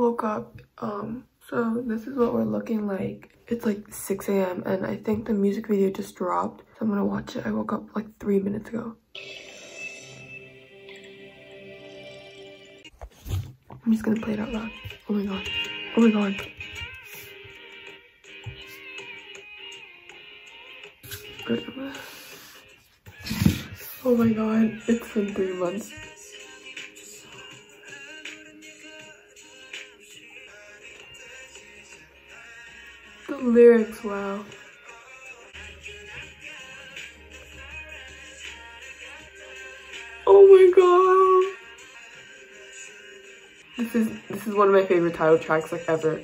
woke up um so this is what we're looking like it's like 6 a.m and i think the music video just dropped so i'm gonna watch it. I woke up like three minutes ago. I'm just gonna play it out loud. Oh my god. Oh my god. Oh my god. It's been three months lyrics, wow. Oh my god. This is this is one of my favorite title tracks like ever.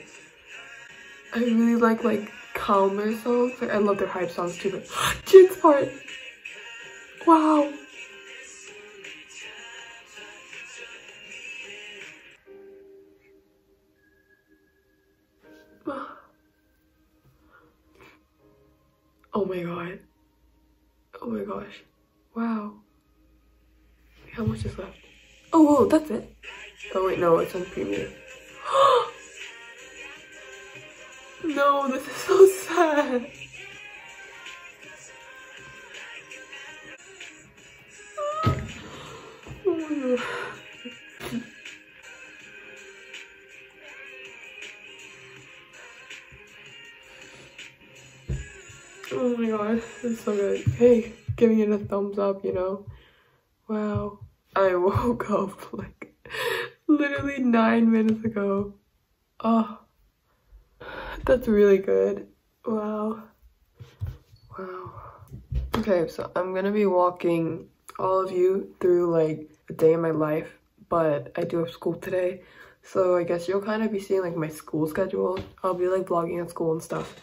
I really like like calmer songs. Like I love their hype songs too, but Jin's part. Wow. My god. Oh my gosh. Wow. How much is left? Oh, whoa, that's it. Oh wait, no, it's on premiere. no, this is so sad. oh my god. It's so good. Hey, giving it a thumbs up, you know? Wow. I woke up like literally nine minutes ago. Oh, that's really good. Wow. Wow. Okay, so I'm gonna be walking all of you through like a day in my life, but I do have school today. So I guess you'll kind of be seeing like my school schedule. I'll be like vlogging at school and stuff.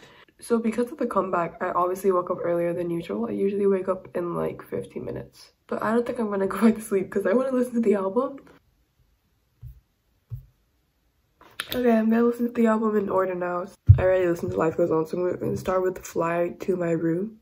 So because of the comeback, I obviously woke up earlier than usual. I usually wake up in like 15 minutes. But I don't think I'm gonna go back to sleep because I want to listen to the album. Okay, I'm gonna listen to the album in order now. I already listened to Life Goes On, so I'm gonna start with Fly to My Room.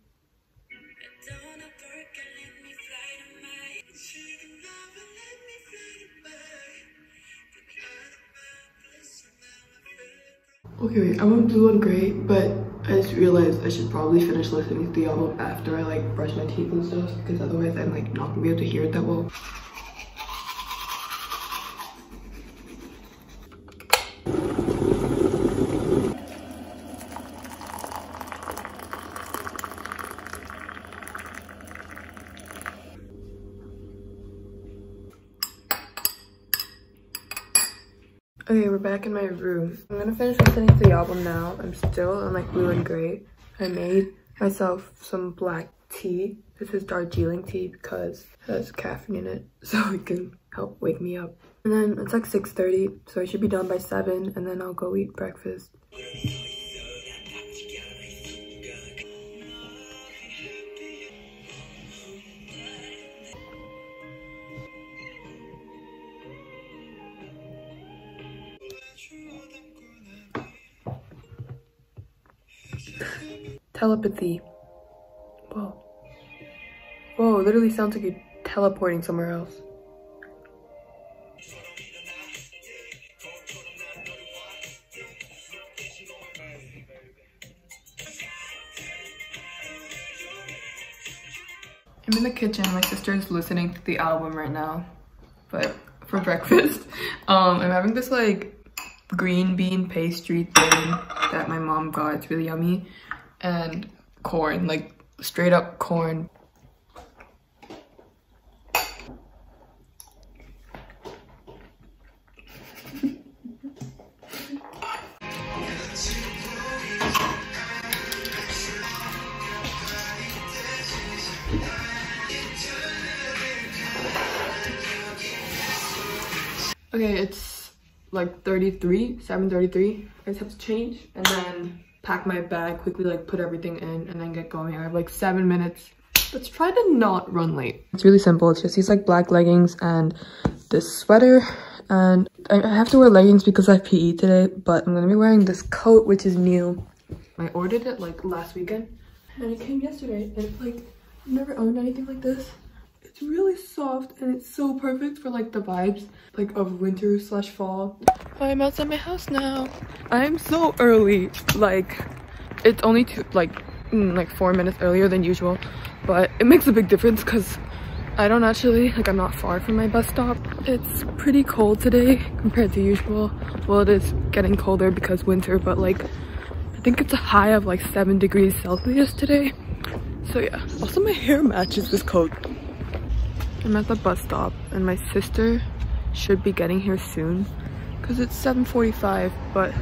Okay, wait, I'm doing great, but I just realized I should probably finish listening to the album after I like brush my teeth and stuff, because otherwise I'm like not gonna be able to hear it that well. Okay, we're back in my room. I'm gonna finish listening to the album now. I'm still in like blue and gray. I made myself some black tea. This is Darjeeling tea because it has caffeine in it so it can help wake me up. And then it's like 6.30 so I should be done by 7 and then I'll go eat breakfast. Telepathy. Whoa. Whoa, literally sounds like you're teleporting somewhere else. I'm in the kitchen. My sister is listening to the album right now, but for breakfast. Um, I'm having this like green bean pastry thing that my mom got. It's really yummy. And corn, like straight up corn. Okay, it's like 33, 7.33. I just have to change and then pack my bag, quickly like put everything in and then get going. I have like seven minutes Let's try to not run late. It's really simple. It's just these like black leggings and this sweater. And I have to wear leggings because I have PE today, but I'm gonna be wearing this coat, which is new. I ordered it like last weekend and it came yesterday and like I've never owned anything like this. It's really soft and it's so perfect for like the vibes like of winter slash fall. I'm outside my house now. I'm so early. Like it's only two like mm, like four minutes earlier than usual, but it makes a big difference because I don't actually like I'm not far from my bus stop. It's pretty cold today compared to usual. Well, it is getting colder because winter, but like I think it's a high of like seven degrees Celsius today. So yeah. Also, my hair matches this coat. I'm at the bus stop and my sister should be getting here soon because it's 7.45 but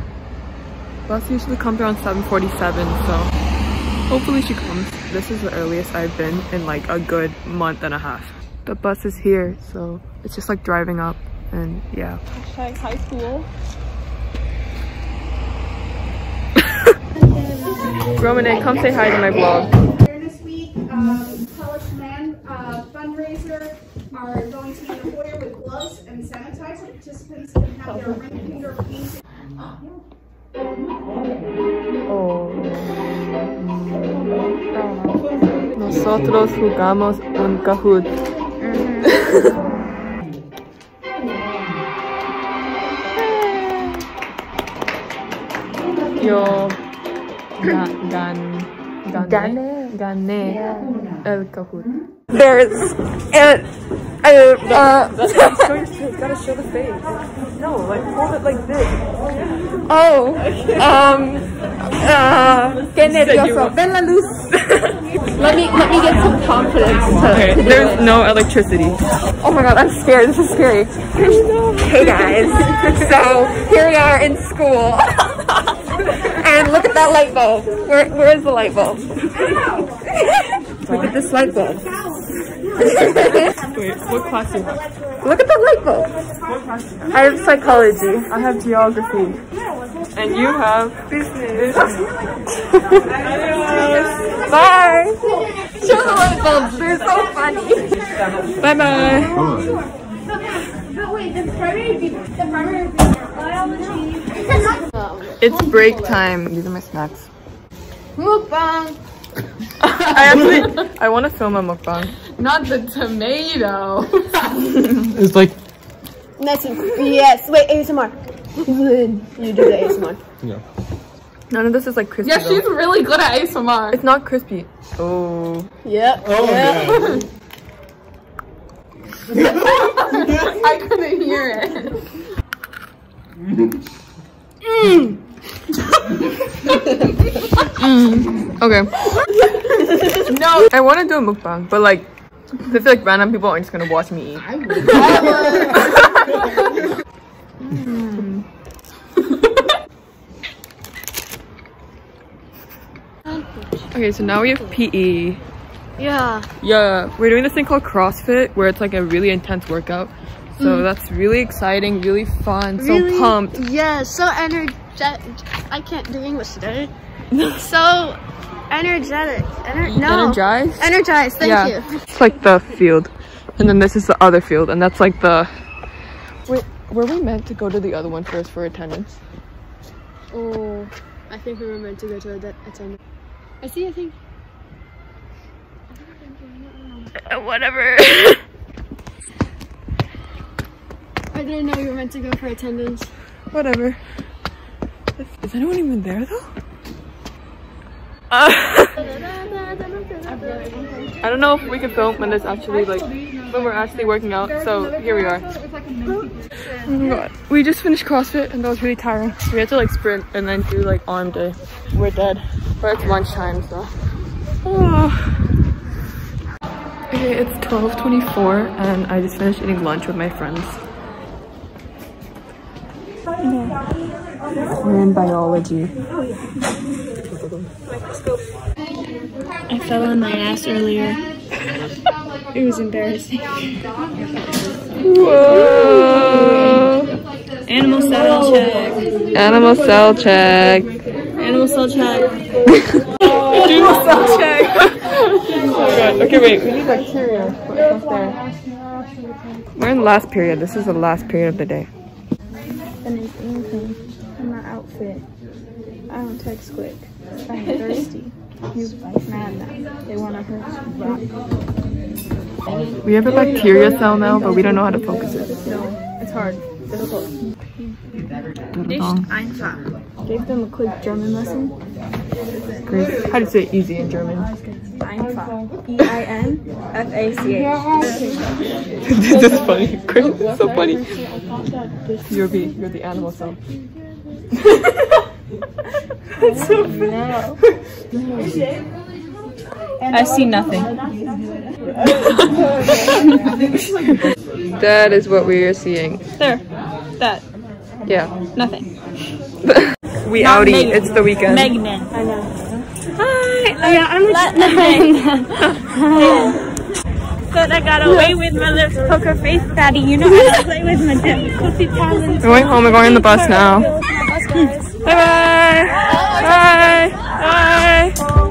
bus usually comes around 7.47 so hopefully she comes. This is the earliest I've been in like a good month and a half. The bus is here so it's just like driving up and yeah. Hashtag high school. Romane, come say hi to my vlog. Fundraiser are going to be in the foyer with gloves and sanitizer. Participants can have their ring finger painted. Nosotros jugamos un Kahoot. Yo ga gan gané gané el Kahoot. There's and uh, uh, gotta show the face. No, like hold it like this. Oh, um, uh, qué nervioso. Ven la luz. let me let me get some confidence. To, okay, to there's it. no electricity. Oh my god, I'm scared. This is scary. hey guys, so here we are in school. and look at that light bulb. Where where is the light bulb? look at this light bulb. Wait, what class do you have? Look at the light bulb. I have psychology. I have geography. And you have business. Bye. Show the light bulbs. They're so funny. Bye bye. But wait, the primary, the primary biology. It's break time. These are my snacks. Mukbang. I actually, I want to film a mukbang. Not the tomato. It's like Nice and yes. Wait, ASMR. You do the ASMR. yeah. None of this is like crispy. Yeah, though. she's really good at ASMR. It's not crispy. Oh. Yep. Oh yep. yeah. I couldn't hear it. Mm. Mm. Okay. no, I want to do a mukbang, but like, I feel like random people aren't just gonna watch me eat. Mm. okay, so now we have PE. Yeah. Yeah, we're doing this thing called CrossFit, where it's like a really intense workout. So that's really exciting, really fun, so pumped. Yeah, so energetic. I can't do English today. so energetic. Ener- no. Energized? Energized. Thank yeah, you. it's like the field, and then this is the other field, and that's like the. Wait, were we meant to go to the other one first for attendance? Oh, I think we were meant to go to a attendance. I see. I think. Uh, whatever. I didn't know you were meant to go for attendance. whatever. Is anyone even there though? Uh, I don't know if we can film when there's actually like when we're actually working out. So here we are. Oh my god. We just finished CrossFit and that was really tiring. We had to like sprint and then do like arm day. We're dead. But it's lunchtime so. Oh. Okay, it's 12.24 and I just finished eating lunch with my friends. We're in biology. I fell on my ass earlier. It was embarrassing. Whoa! Animal cell check. Animal cell check. Animal cell check. Animal cell check. Oh god. Okay, wait. We need bacteria. What's there? We're in last period. This is the last period of the day. Finish anything in my outfit. I don't text quick. I'm thirsty. He's mad now. They want to hurt you. We have a bacteria cell now, but we don't know how to focus it. No, it's hard. Difficult. Dong. Gave them a quick German lesson. Great. How do you say easy in German? Einfach. E-I-N-F-A-C-H. this is funny. Great. So funny. You're the you're the animal cell. That's so funny. I see nothing. That is what we are seeing. There. That. Yeah. Nothing. We Not outie. Megan. It's the weekend. Megman. I know. Hi. Oh, yeah, I'm Let I got away with my lips. Poker face, daddy. You know I to play with my difficulty talents. We're going home. We're going on the bus now. Bye-bye. Bye. Bye. Bye.